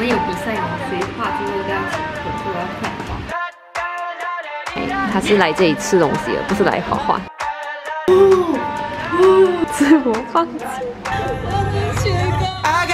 们有比赛哦，谁画最后一个要请客，就要快画。他是来这里吃东西的，不是来画画。自我放弃。Hi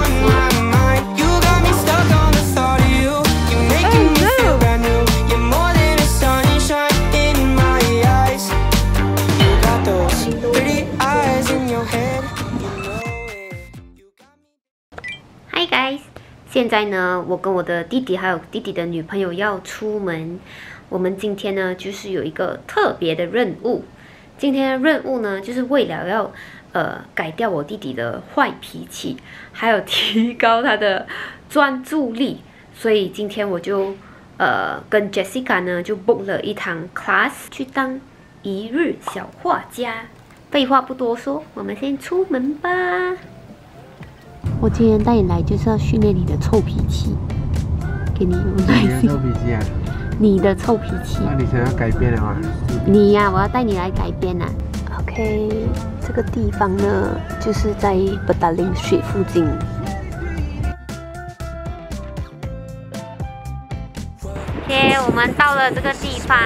guys，现在呢，我跟我的弟弟还有弟弟的女朋友要出门。我们今天呢，就是有一个特别的任务。今天的任务呢，就是为了要呃改掉我弟弟的坏脾气，还有提高他的专注力。所以今天我就呃跟 Jessica 呢就 book 了一堂 class 去当一日小画家。废话不多说，我们先出门吧。我今天带你来就是要训练你的臭脾气，给你有耐心。臭脾气啊！你的臭脾气。那你想要改变了吗？你呀，我要带你来改变呐。OK，这个地方呢，就是在布达林水附近。OK，我们到了这个地方。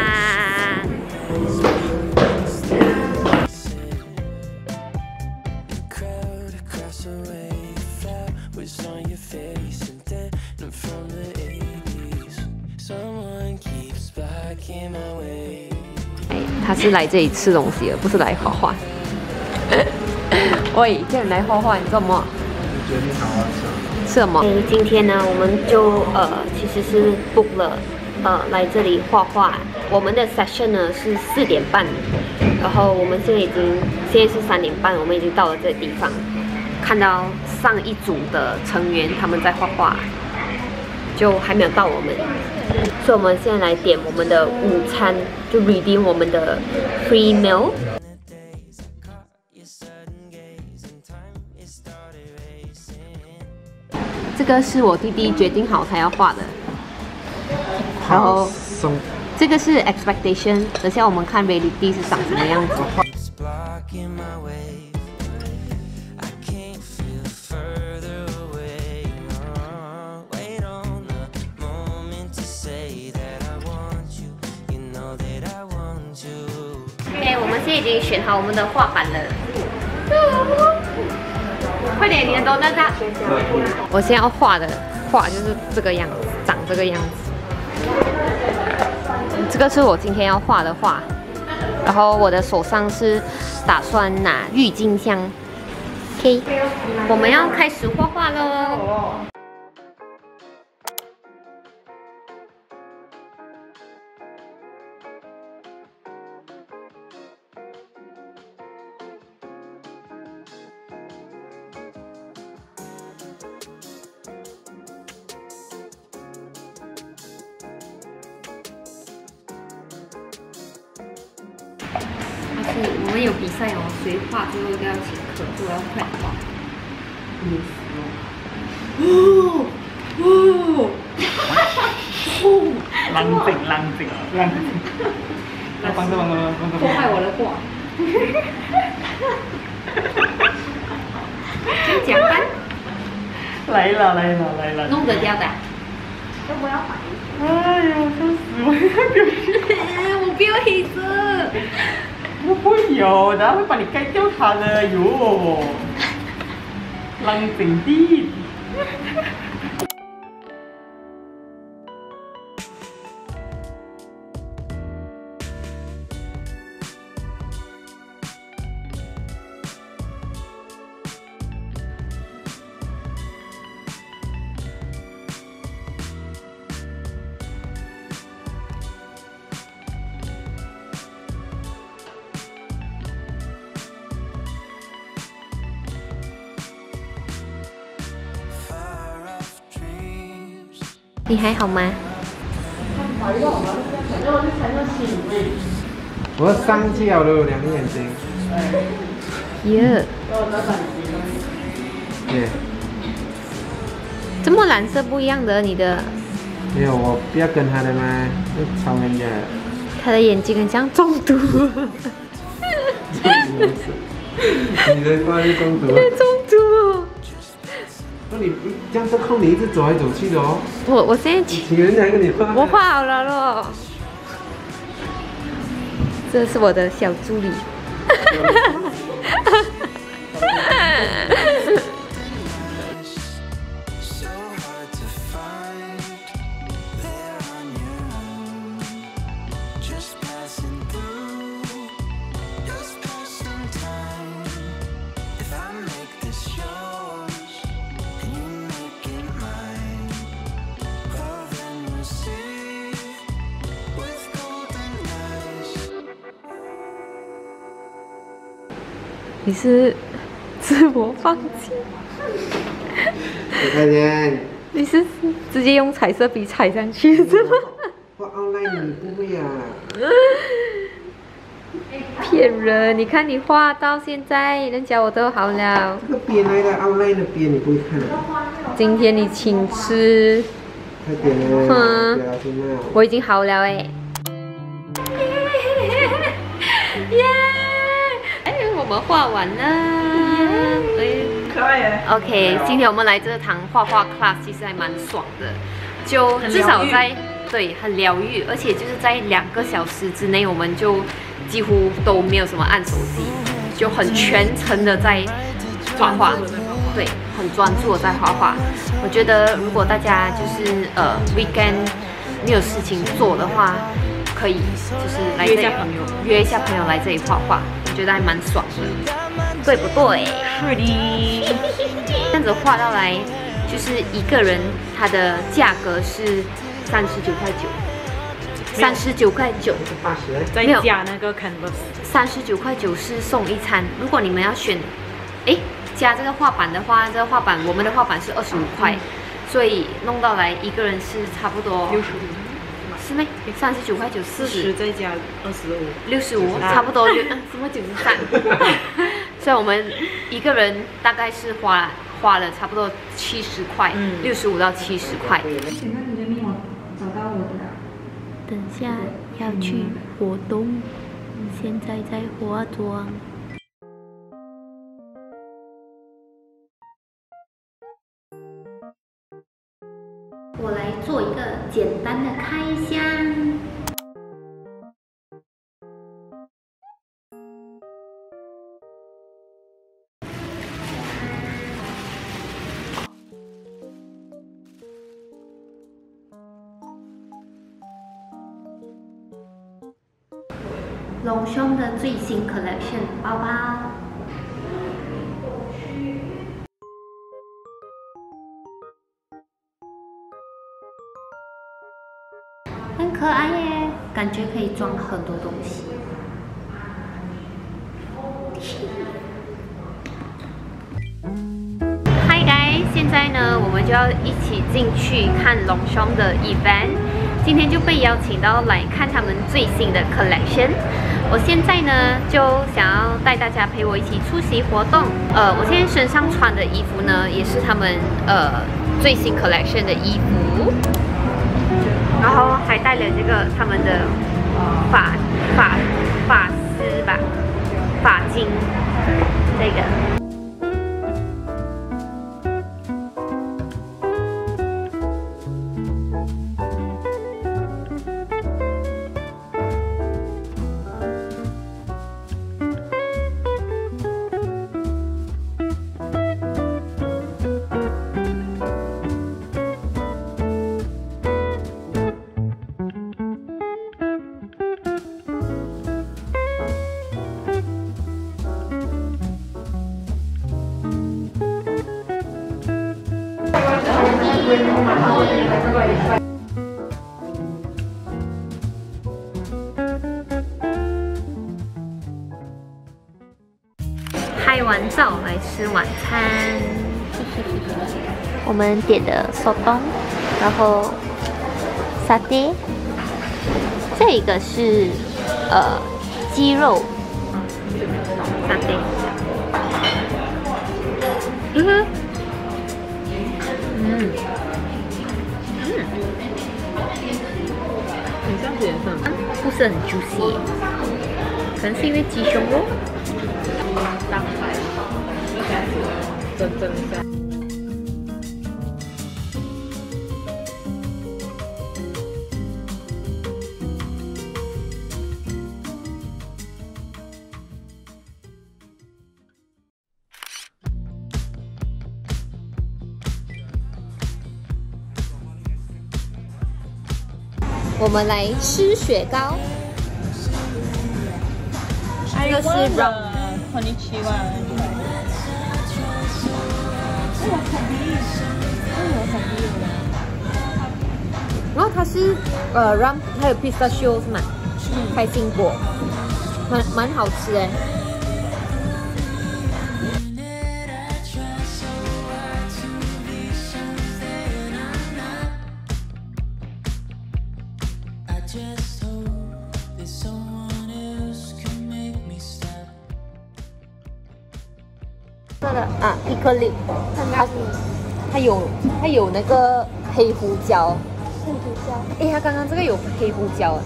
是来这里吃东西的，不是来画画。喂，叫你来画画，你做什么？我决定好好吃。吃什么？今天呢，我们就呃，其实是 book 了，呃，来这里画画。我们的 session 呢是四点半，然后我们现在已经现在是三点半，我们已经到了这个地方，看到上一组的成员他们在画画，就还没有到我们。所以我们现在来点我们的午餐，就 redeem 我们的 free meal。这个是我弟弟决定好他要画的，然后这个是 expectation，等下我们看 reality 是长什么样子。经选好我们的画板了，快点，你的都在这。我现在要画的画就是这个样子，长这个样子。这个是我今天要画的画，然后我的手上是打算拿郁金香。OK，我们要开始画画喽。我们有比赛哦，谁画最后一个要请客，就要快画。哦哦，冷静冷静冷静。来，帮帮帮帮帮破坏我的画。真简单。来了来了来了。弄得掉的。都不要反应。哎呀，笑死我！我不要黑色。不要，然后会把你盖掉它的哟。冷静点。你还好吗？我上去了都两个眼睛。耶。耶。这么蓝色不一样的你的？没有，我不要跟他的吗？超人家。他的眼睛很像中毒。你的话是中毒！你这样子控你一直走来走去的哦。我我现在请人来跟你画。我画好了咯。这是我的小助理。你是自我放弃？你看见？你是直接用彩色笔踩上去是吗？你不会啊？骗人！你看你画到现在，人家我都好了。这个边来的 online 的边你不会看啊？今天你请吃。快点！我已经好了哎。们画完了。可爱耶。OK，今天我们来这堂画画 class 其实还蛮爽的，就至少在对很疗愈，而且就是在两个小时之内，我们就几乎都没有什么按手机，就很全程的在画画，对，很专注的在画画。我觉得如果大家就是呃 weekend 没有事情做的话，可以就是来这里约一下朋友。约一下朋友来这里画画，我觉得还蛮爽的，对不对？是的。这样子画到来，就是一个人他的价格是三十九块九，三十九块九，八十。再没有加那个 canvas，三十九块九是送一餐。如果你们要选，哎，加这个画板的话，这个画板我们的画板是二十五块，所以弄到来一个人是差不多六十五，三十九块九四十。再加二十五，六十五，啊差不多六，嗯什么九十三？所以我们一个人大概是花花了差不多七十块，嗯六十五到七十块。请问你的密码找到我的？等下要去活动，现在在化妆。简单的开箱。隆胸的最新 collection 包包。很可爱耶，感觉可以装很多东西。Hi guys，现在呢，我们就要一起进去看隆胸的 event。今天就被邀请到来看他们最新的 collection。我现在呢，就想要带大家陪我一起出席活动。呃，我现在身上穿的衣服呢，也是他们呃最新 collection 的衣服。然后还带了这个他们的发发发丝吧，发巾，这个。拍完照来吃晚餐，我们点的手冬，然后沙爹，这个是呃鸡肉。沙爹，嗯哼，嗯。颜色？不是很 juicy，可能是因为鸡胸肉。大，真的。我们来吃雪糕。这个是 rum，こんにちは。然后它是呃 rum，还有 pistachio 是吗？开心果，蛮蛮好吃哎。 它它有它有那个黑胡椒，黑胡椒。哎，它刚刚这个有黑胡椒啊，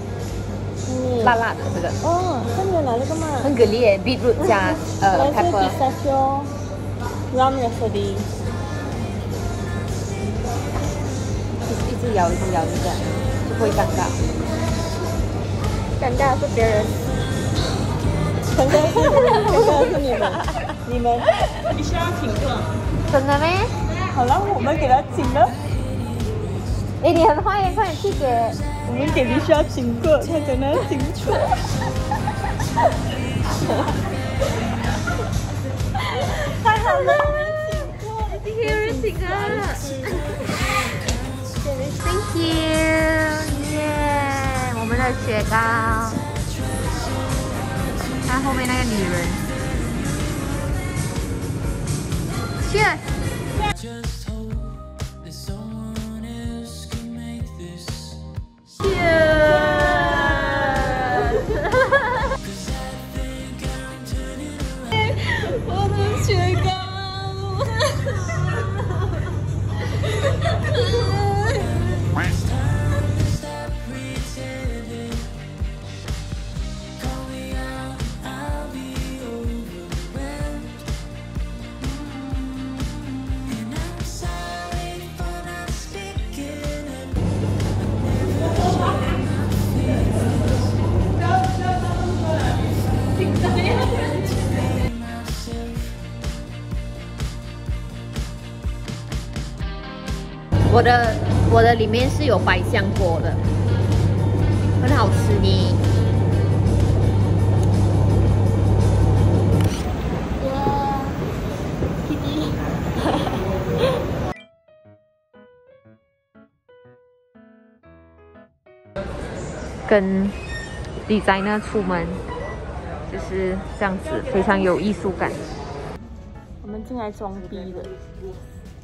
嗯。辣辣的这个，哦，这里有来了个嘛？很给力耶，beetroot 加呃 来自 pepper，pistachio rum rhapsody。一直摇一直摇就这样，就不会尴尬。尴尬 是别人，尴尬是尴尬是你们，你们。你需要请客。真的吗？好了，我们给他请了。哎，你很坏耶，快点去给。我们给李需请客，他讲他请客。太好了，一定有人！Thank you，耶！我们的雪糕，看后面那个女人。见。见我的我的里面是有百香果的，很好吃 呢。跟 designer 出门就是这样子，非常有艺术感。我们进来装逼的，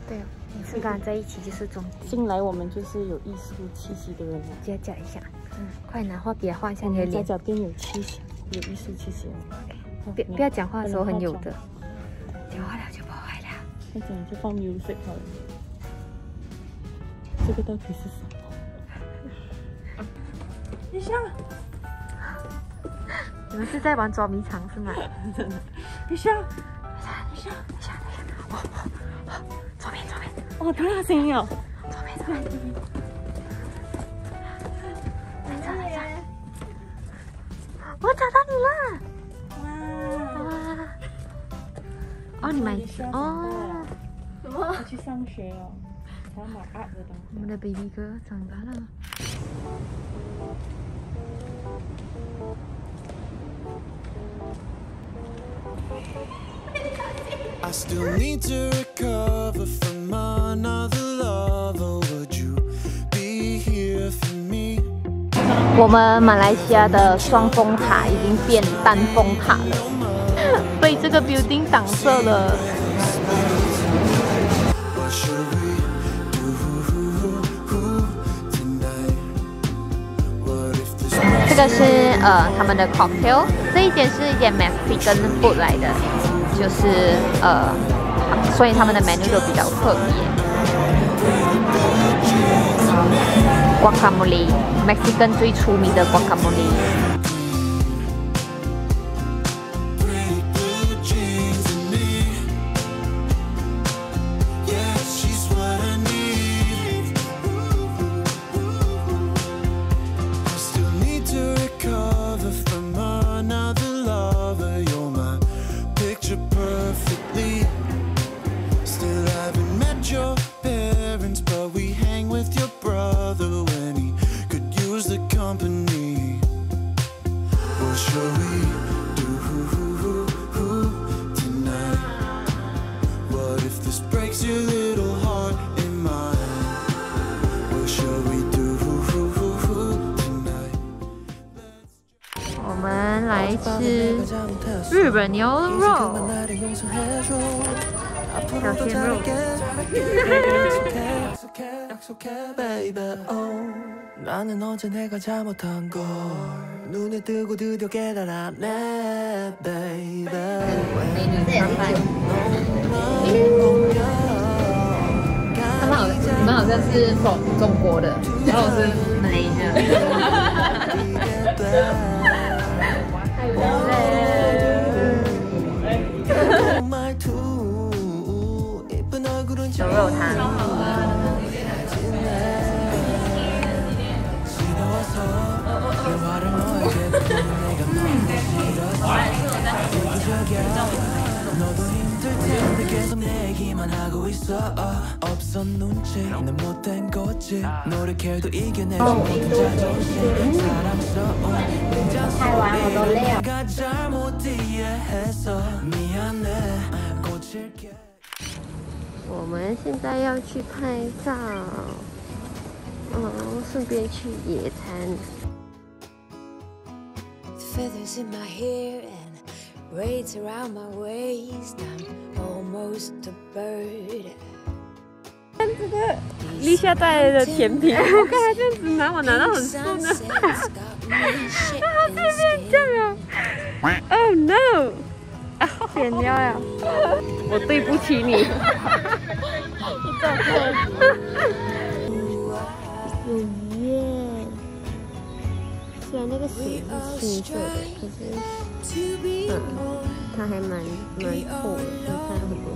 对，每次跟他在一起就是装进来我们就是有艺术气息的人了。加加一下，嗯，快拿画笔画一下你的脸，在脚边有气息，有艺术气息。别不要讲话的时候很有的，讲话了就不会了。那这样就放 music 好了。这个到底是什么？一下，你们是在玩捉迷藏是吗？一下，哦，太大声音了。左边左边，在这在这，我找到你了！哇，哇！哦，你买哦，什么？我去上学哦，才要买 art 的东西。我们的 baby 哥长大了。I still need to recover from 我们马来西亚的双峰塔已经变单峰塔了，被这个 building 挡住了。这个是呃他们的 cocktail，这一间是一间 Mexican food 来的，就是呃所以他们的 menu 就比较特别。guacamole，Mexican 最出名的 guacamole。日本牛肉，小鲜肉。他们好，你们好像是中中国的，然后我是马来西亚。 너무 싫어서 너도 힘들 텐데 계속 내기만 하고 있어 없어 눈치 는 못된 거지 노력해도 이겨내지 못한 자존심 사랑스러운 냉장 소리 내가 잘못 이해해서 미안해 고칠게 我们现在要去拍照，嗯，顺便去野餐。 feathers in my hair and wait on my way i'm almost a bird. 看这个立夏带来的甜品。我看它 这样子拿我拿到很瘦呢啊。对面酱啊。Oh no 甜掉呀。我对不起你。我 虽然那个水是清色的，可是，嗯，它还蛮蛮透的，你看很多。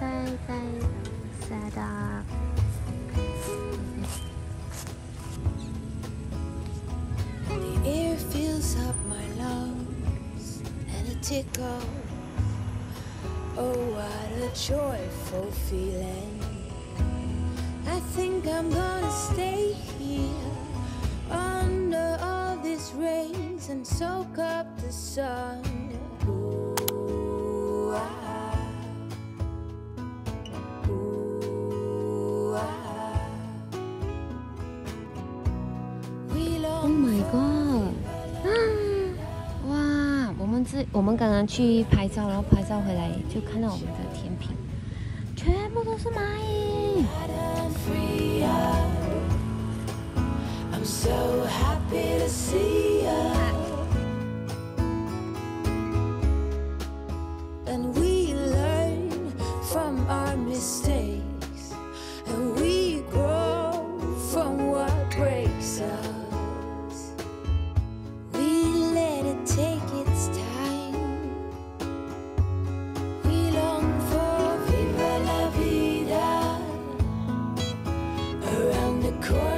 Bye bye. The air fills up my lungs and it tickles. Oh, what a joyful feeling. I think I'm gonna stay here under all these rays and soak up the sun. 我们刚刚去拍照，然后拍照回来就看到我们的甜品，全部都是蚂蚁。I'm so happy to see ya. The corner.